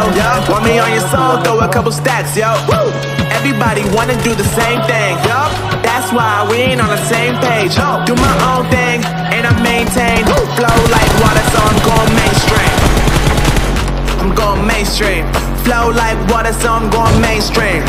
Want me on your soul? Throw a couple stacks, yo. Woo! Everybody wanna do the same thing, yo. That's why we ain't on the same page. Do my own thing, and I maintain. Flow like water, so I'm going mainstream. I'm going mainstream. Flow like water, so I'm going mainstream.